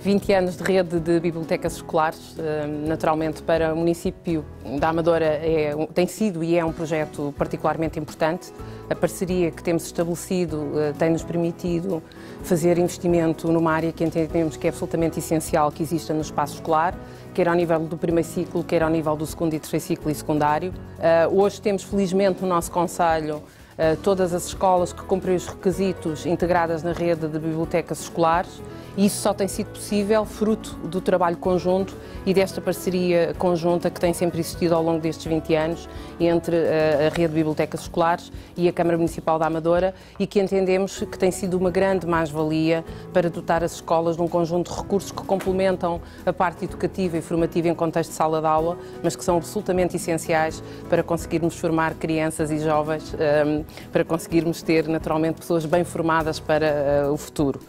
20 anos de rede de bibliotecas escolares, eh, naturalmente para o município da Amadora é, tem sido e é um projeto particularmente importante. A parceria que temos estabelecido eh, tem-nos permitido fazer investimento numa área que entendemos que é absolutamente essencial que exista no espaço escolar, quer ao nível do primeiro ciclo, quer ao nível do segundo e terceiro ciclo e secundário. Eh, hoje temos felizmente no nosso Conselho todas as escolas que cumprem os requisitos integradas na rede de bibliotecas escolares e isso só tem sido possível fruto do trabalho conjunto e desta parceria conjunta que tem sempre existido ao longo destes 20 anos entre eh, a rede de bibliotecas escolares e a Câmara Municipal da Amadora e que entendemos que tem sido uma grande mais-valia para dotar as escolas de um conjunto de recursos que complementam a parte educativa e formativa em contexto de sala de aula, mas que são absolutamente essenciais para conseguirmos formar crianças e jovens, ehm, para conseguirmos ter naturalmente pessoas bem formadas para eh, o futuro.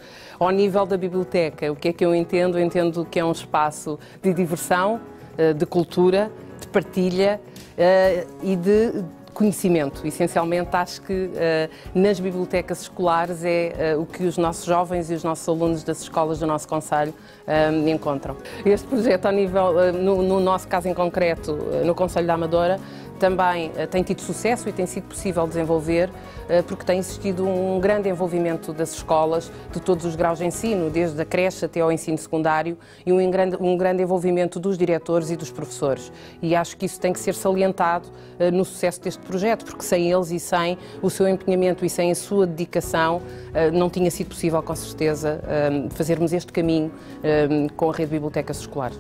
Ao nível da biblioteca, o que é que eu entendo? Eu entendo que é um espaço de diversão, eh, de cultura, de partilha eh, e de conhecimento. Essencialmente, acho que uh, nas bibliotecas escolares é o que os nossos jovens e os nossos alunos das escolas do nosso Conselho encontram. Este projeto, ao nível, no, no, nosso caso em concreto, no Conselho da Amadora, também uh, tem tido sucesso e tem sido possível desenvolver uh, porque tem existido um grande envolvimento das escolas de todos os graus de ensino, desde a creche até ao ensino secundário e um grande, um grande envolvimento dos diretores e dos professores. E acho que isso tem que ser salientado uh, no sucesso deste projeto, porque sem eles e sem o seu empenhamento e sem a sua dedicação não tinha sido possível, com certeza, fazermos este caminho com a rede de bibliotecas escolares.